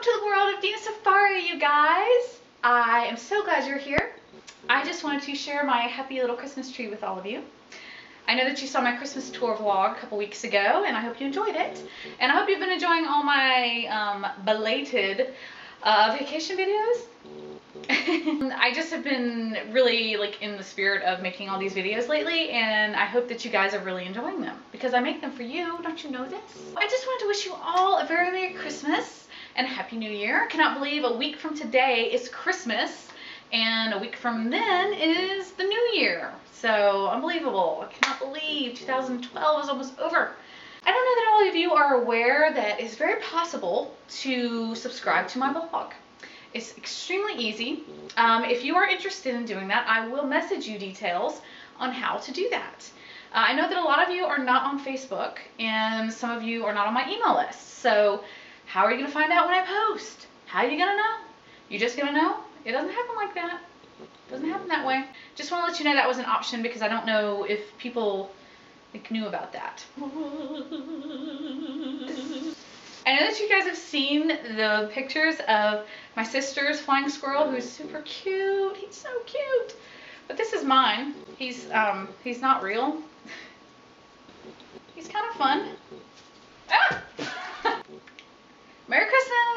welcome to the world of Deena Safari, you guys. I am so glad you're here. I just wanted to share my happy little Christmas tree with all of you. I know that you saw my Christmas tour vlog a couple weeks ago, and I hope you enjoyed it. And I hope you've been enjoying all my um, belated uh, vacation videos. I just have been really like in the spirit of making all these videos lately and I hope that you guys are really enjoying them because I make them for you. Don't you know this? I just wanted to wish you all a very Merry Christmas and Happy New Year. I cannot believe a week from today is Christmas and a week from then is the New Year. So unbelievable. I cannot believe 2012 is almost over. I don't know that all of you are aware that it's very possible to subscribe to my blog. It's extremely easy. Um, if you are interested in doing that, I will message you details on how to do that. Uh, I know that a lot of you are not on Facebook and some of you are not on my email list. So how are you going to find out when I post? How are you going to know? You're just going to know? It doesn't happen like that. It doesn't happen that way. Just want to let you know that was an option because I don't know if people like, knew about that. I know that you guys have seen the pictures of my sister's flying squirrel who's super cute. He's so cute. But this is mine. He's um he's not real. he's kind of fun. Merry Christmas!